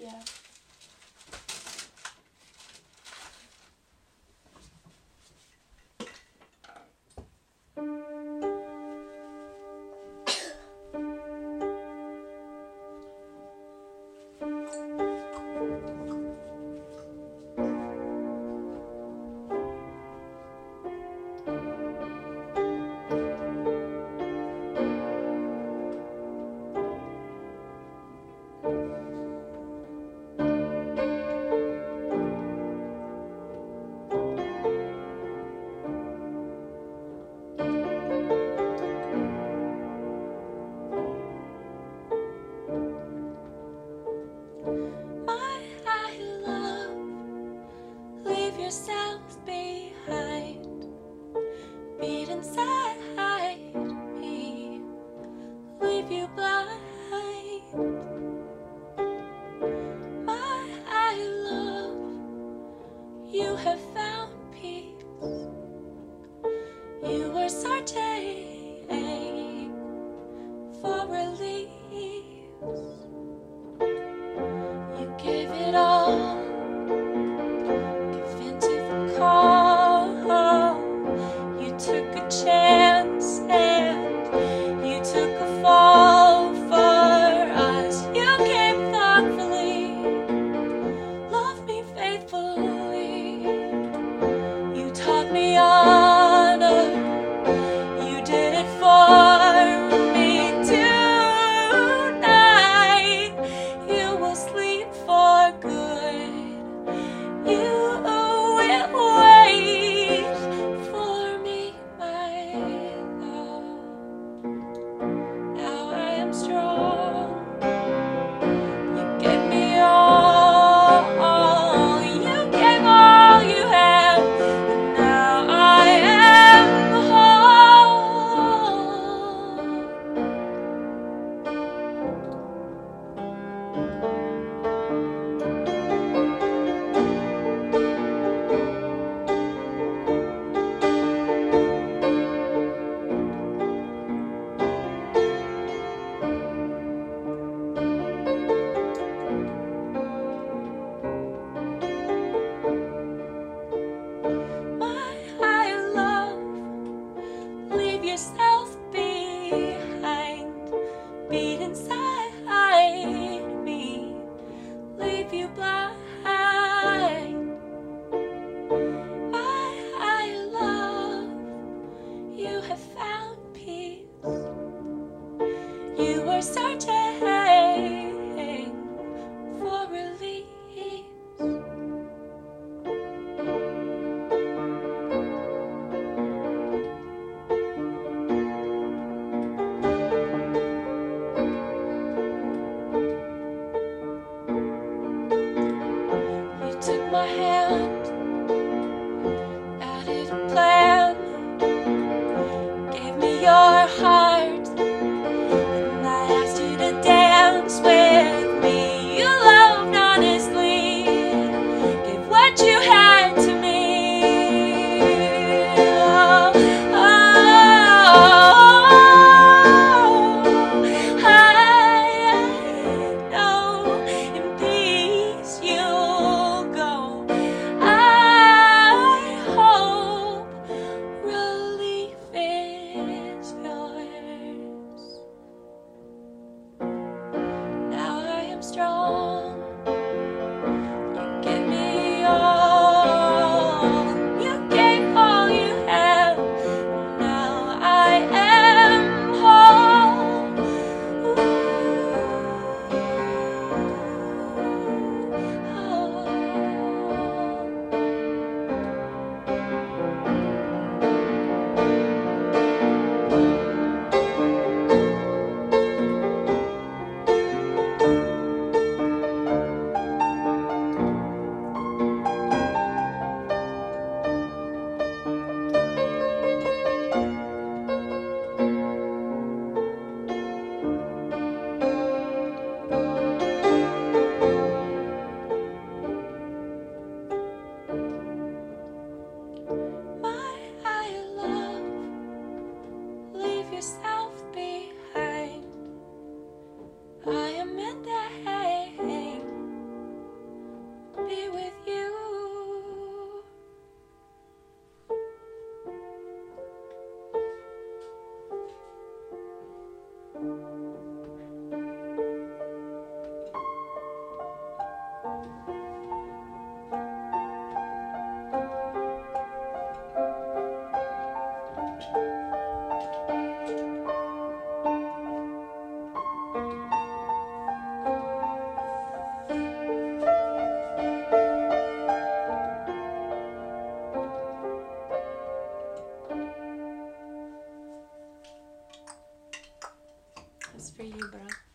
Yeah. You have found searching am strong. be with you. lembrar.